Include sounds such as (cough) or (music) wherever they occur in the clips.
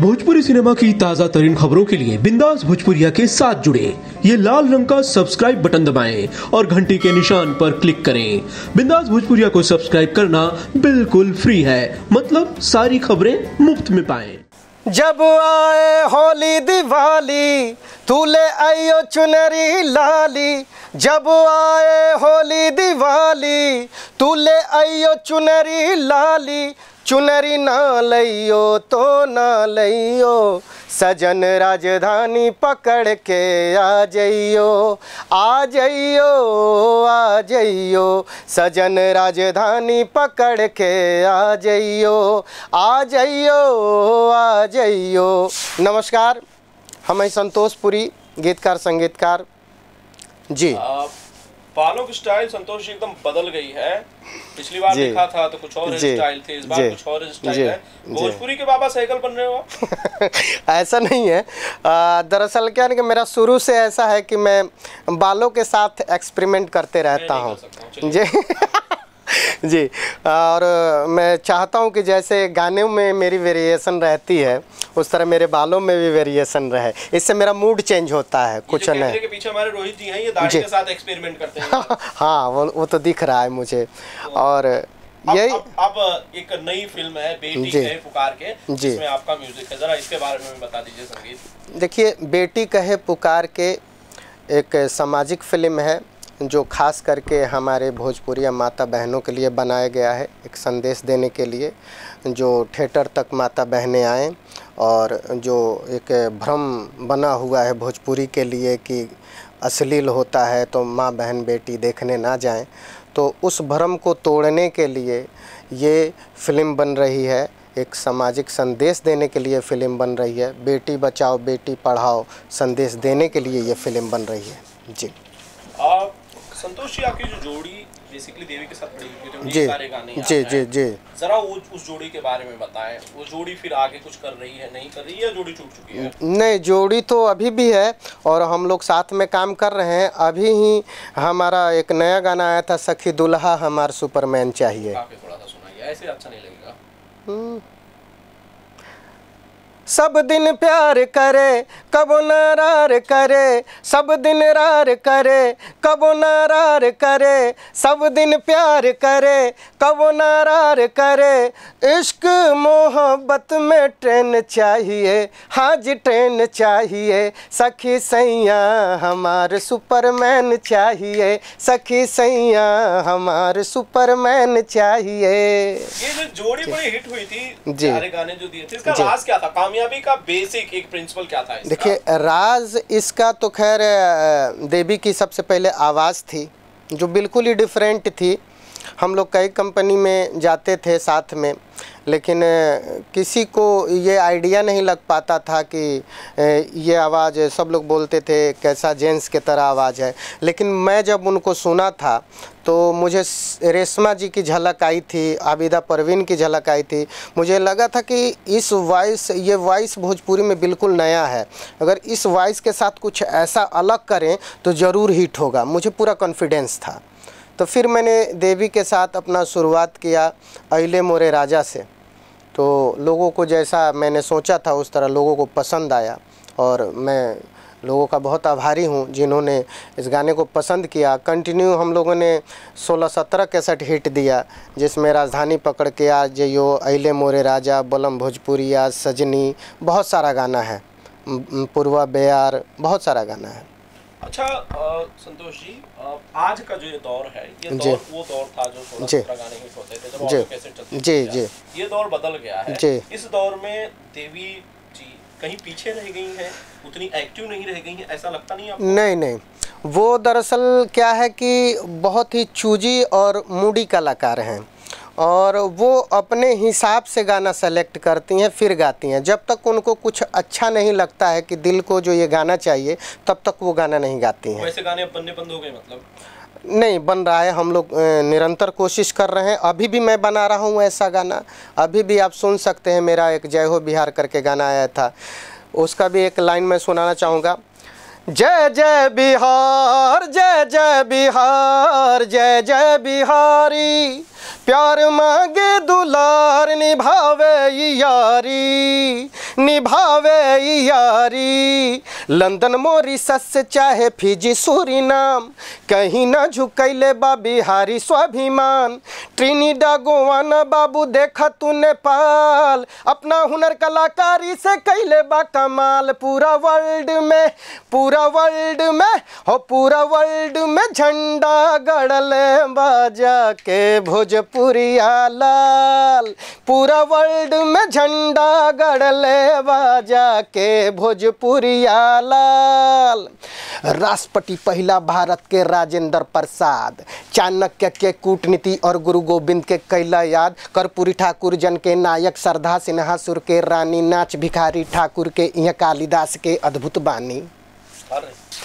Bhojpuri cinema की ताज़ा तरीन खबरों के लिए बिंदास भोजपुरिया के साथ जुड़े। ये लाल रंग का सब्सक्राइब बटन दबाएँ और घंटी के निशान पर क्लिक करें। बिंदास भोजपुरिया को सब्सक्राइब करना बिल्कुल फ्री है। मतलब सारी खबरें मुफ़्त में पाएँ। जब आए होली दिवाली तू ले आइयो चुनरी लाली। जब आए होली दिवाली तू ले आइयो चुनरी लाली। चुनरी ना लइयो तो ना लइयो। सजन राजधानी पकड़ के आ जइयो आ जइयो आ जइयो। सजन राजधानी पकड़ के आ जइयो आ जइयो आ जइयो। नमस्कार, हम हैं संतोषपुरी गीतकार, संगीतकार। जी। बालों की स्टाइल संतोष जी एकदम बदल गई है। पिछली बार देखा था तो कुछ और स्टाइल थे इस बार कुछ और स्टाइल है। भोजपुरी के बाबा साइकिल बन रहे हो (laughs) ऐसा नहीं है। दरअसल क्या है कि मेरा शुरू से ऐसा है कि मैं बालों के साथ एक्सपेरिमेंट करते रहता हूँ। हूँ, जी। (laughs) (laughs) जी और मैं चाहता हूँ कि जैसे गाने में मेरी वेरिएशन रहती है उस तरह मेरे बालों में भी वेरिएशन रहे। इससे मेरा मूड चेंज होता है कुछ नहीं के पीछे हमारे रोहित जी हैं ये दाढ़ी के साथ एक्सपेरिमेंट करते हैं। (laughs) हाँ वो वो तो दिख रहा है मुझे। और यही अब, एक नई फ़िल्म है बेटी जी। है पुकार के जी। जिसमें आपका म्यूज़िक है। जरा इसके बारे में बता दीजिए संगीत। देखिए बेटी कहे पुकार के एक सामाजिक फ़िल्म है जो खास करके हमारे भोजपुरिया माता बहनों के लिए बनाया गया है, एक संदेश देने के लिए, जो थिएटर तक माता बहनें आएँ और जो एक भ्रम बना हुआ है भोजपुरी के लिए कि अश्लील होता है तो माँ बहन बेटी देखने ना जाएँ तो उस भ्रम को तोड़ने के लिए ये फ़िल्म बन रही है, एक सामाजिक संदेश देने के लिए फ़िल्म बन रही है, बेटी बचाओ, बेटी पढ़ाओ, संदेश देने के लिए ये फ़िल्म बन रही है। जी। संतोष जी आपकी जो जोड़ी बेसिकली देवी के साथ बड़ी हुई थी जी सारे गाने जी जी जी। जरा वो उस जोड़ी के बारे में बताएँ। वो जोड़ी फिर आगे कुछ कर रही है नहीं कर रही है जोड़ी टूट चुकी है? नहीं जोड़ी तो अभी भी है और हम लोग साथ में काम कर रहे हैं। अभी ही हमारा एक नया गाना आया था सखी दुल्हा हमार सुपरमैन चाहिए। काफ़ी थोड़ा सा सुनाइए ऐसे अच्छा नहीं लगेगा। सब दिन प्यार करे कबो नारार करे सब दिन रार करे कबो नारार करे सब दिन प्यार करे कबो नारार करे। इश्क मोहब्बत में ट्रेन चाहिए हाँ जी ट्रेन चाहिए। सखी सैया हमार सुपरमैन चाहिए सखी सैया हमार सुपरमैन चाहिए। ये जो जोड़ी बड़ी हिट हुई थी जी। गाने जो दिए थे इसका राज क्या था? कामयाबी का बेसिक एक प्रिंसिपल क्या था? देखिए, राज इसका तो खैर देवी की सबसे पहले आवाज़ थी, जो बिल्कुल ही डिफरेंट थी हम लोग कई कंपनी में जाते थे साथ में लेकिन किसी को ये आइडिया नहीं लग पाता था कि ये आवाज़ सब लोग बोलते थे, कैसा जेंट्स के तरह आवाज़ है। लेकिन मैं जब उनको सुना था तो मुझे रेशमा जी की झलक आई थी, आबिदा परवीन की झलक आई थी। मुझे लगा था कि इस वॉइस, ये वॉइस भोजपुरी में बिल्कुल नया है। अगर इस वॉइस के साथ कुछ ऐसा अलग करें तो ज़रूर हिट होगा। मुझे पूरा कॉन्फिडेंस था। तो फिर मैंने देवी के साथ अपना शुरुआत किया अले मोरे राजा से। तो लोगों को जैसा मैंने सोचा था उस तरह लोगों को पसंद आया और मैं लोगों का बहुत आभारी हूँ जिन्होंने इस गाने को पसंद किया। कंटिन्यू हम लोगों ने 16-17 कैसेट हिट दिया, जिसमें राजधानी पकड़ के आज यो अले मोरे राजा, बलम भोजपुरिया, सजनी, बहुत सारा गाना है। पूर्वा बेयार बहुत सारा गाना है। अच्छा संतोष जी आज का जो ये दौर है ये दौर वो दौर था जो सोलह गाने हिट होते थे जब कैसेट चलती जी, जी। ये दौर बदल गया है। जी। इस दौर में देवी जी कहीं पीछे रह गई हैं उतनी एक्टिव नहीं रह गई हैं ऐसा लगता नहीं आपको? नहीं नहीं। वो दरअसल क्या है कि बहुत ही चूजी और मूडी कलाकार हैं। और वो अपने हिसाब से गाना सेलेक्ट करती हैं फिर गाती हैं। जब तक उनको कुछ अच्छा नहीं लगता है कि दिल को जो ये गाना चाहिए तब तक वो गाना नहीं गाती हैं। वैसे गाने बनने बंद हो गए मतलब? नहीं बन रहा है। हम लोग निरंतर कोशिश कर रहे हैं। अभी भी मैं बना रहा हूँ ऐसा गाना। अभी भी आप सुन सकते हैं मेरा एक जय हो बिहार करके गाना आया था। उसका भी एक लाइन मैं सुनाना चाहूँगा। जय जय बिहार, जय जय बिहार, जय जय बिहारी। प्यार मांगे दुलार, निभावे यारी निभावे यारी। लंदन मोरिसस चाहे फिजी सूरीनाम कहीं ना झुकैले बा बिहारी स्वाभिमान। ट्रिनिडा गोवाना बाबू देखा तू नेपाल। अपना हुनर कलाकारी से कैले बा कमाल। पूरा वर्ल्ड में, पूरा वर्ल्ड में, हो पूरा वर्ल्ड में झंडा गड़ले बाजा के भोजपुरिया लाल पूरा वर्ल्ड में झंडा गड़ले बाजा के भोजपुरिया लाल राष्ट्रपति पहला भारत के राजेंद्र प्रसाद चाणक्य के कूटनीति और गुरु गोविंद के कैला याद कर्पूरी ठाकुर जन के नायक श्रद्धा सिन्हा सुर के रानी नाच भिखारी ठाकुर के यह कालिदास के अद्भुत बानी।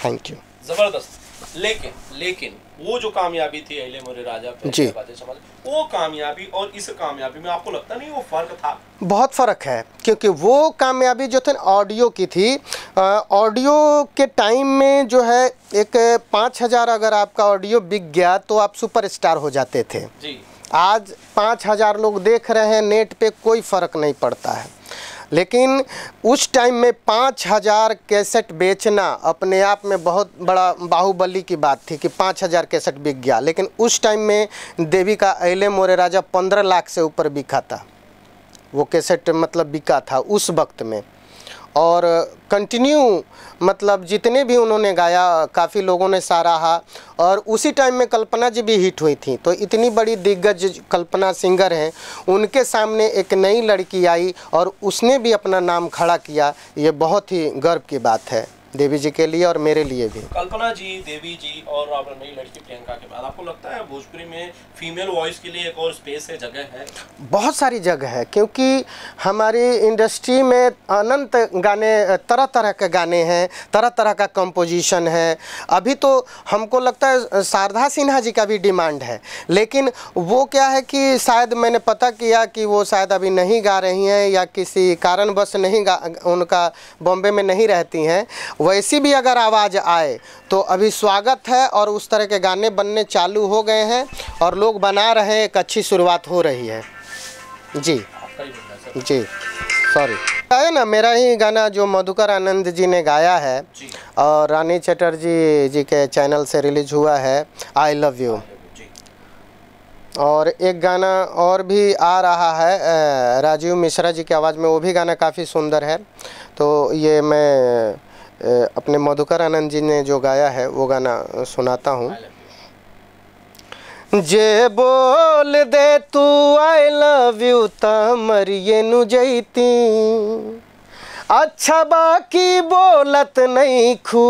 थैंक यू ज़बरदस्त। लेकिन लेकिन वो जो कामयाबी थी अहले मोरे राजा पे जी। समझ वो कामयाबी और इस कामयाबी में आपको लगता नहीं वो फ़र्क था? बहुत फ़र्क है क्योंकि वो कामयाबी जो थी ऑडियो की थी ऑडियो के टाइम में जो है एक पाँच हज़ार अगर आपका ऑडियो बिक गया तो आप सुपरस्टार हो जाते थे। जी। आज पाँच हज़ार लोग देख रहे हैं नेट पे कोई फ़र्क नहीं पड़ता है। लेकिन उस टाइम में पाँच हज़ार कैसेट बेचना अपने आप में बहुत बड़ा बाहुबली की बात थी कि पाँच हज़ार कैसेट बिक गया। लेकिन उस टाइम में देवी का अहले मोरे राजा पंद्रह लाख से ऊपर बिका था। वो कैसेट मतलब बिका था उस वक्त में। और कंटिन्यू मतलब जितने भी उन्होंने गाया, काफ़ी लोगों ने सराहा और उसी टाइम में कल्पना जी भी हिट हुई थी। तो इतनी बड़ी दिग्गज कल्पना सिंगर हैं। उनके सामने एक नई लड़की आई और उसने भी अपना नाम खड़ा किया। ये बहुत ही गर्व की बात है। देवी जी के लिए और मेरे लिए भी। कल्पना जी देवी जी और नई लड़की प्रियंका के बाद आपको लगता है भोजपुरी में फीमेल वॉइस के लिए एक और स्पेस है जगह है? बहुत सारी जगह है क्योंकि हमारी इंडस्ट्री में अनंत गाने तरह तरह के गाने हैं तरह तरह का कंपोजिशन है। अभी तो हमको लगता है शारदा सिन्हा जी का भी डिमांड है। लेकिन वो क्या है कि शायद मैंने पता किया कि वो शायद अभी नहीं गा रही हैं या किसी कारणवश नहीं गा उनका बॉम्बे में नहीं रहती हैं। वैसी भी अगर आवाज़ आए तो अभी स्वागत है और उस तरह के गाने बनने चालू हो गए हैं और लोग बना रहे हैं एक अच्छी शुरुआत हो रही है। जी। जी। सॉरी है ना मेरा ही गाना जो मधुकर आनंद जी ने गाया है और रानी चटर्जी जी के चैनल से रिलीज़ हुआ है आई लव यू और एक गाना और भी आ रहा है राजीव मिश्रा जी की आवाज़ में वो भी गाना काफ़ी सुंदर है। तो ये मैं अपने मधुकर आनंद जी ने जो गाया है, वो गाना सुनाता हूँ. जे बोल दे तू आई लव यू त मरिए नु जैती अच्छा बाकी बोलत नहीं खू।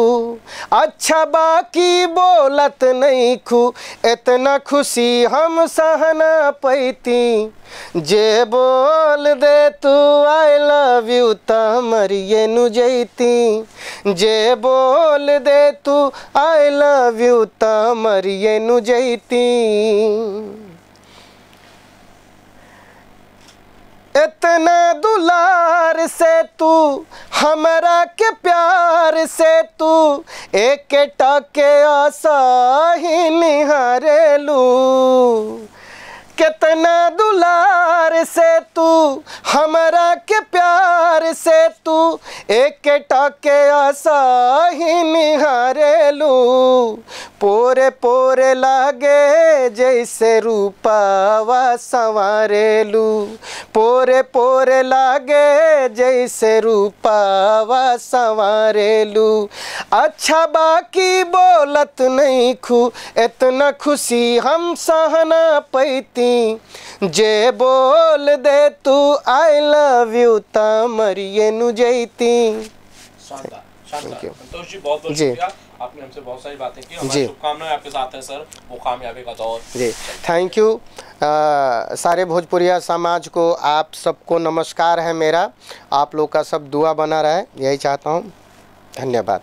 अच्छा बाकी बोलत नहीं खू। इतना खुशी हम सहना पैती। जे बोल दे तू आई लव यू त मरिए नु जैती। जे बोल दे तू आई लव यू त मरिए नु जैती। इतना दुलार से तू, हमरा के प्यार से तू एक टके आशा ही निहारेलू। कितना दुलार से तू, हमरा के प्यार से तू एक टके आशा ही निहारेलू। पोरे पोरे लागे जैसे रूपावा संवारेलू। पोरे पोरे लागे जैसे रूपावा संवारेलू। अच्छा बाकी बोलत नहीं खू इतना खुशी हम सहना पैती। जे बोल दे तू आई लव यू त मरिए नु जैती। you. संतोष जी आपने हमसे बहुत सारी बातें की हमारी जी। शुभकामनाएँ आपके साथ है सर। वो कामयाबी का दौर। जी। थैंक यू आ, सारे भोजपुरिया समाज को आप सबको नमस्कार है मेरा। आप लोग का सब दुआ बना रहा। है यही चाहता हूँ। धन्यवाद।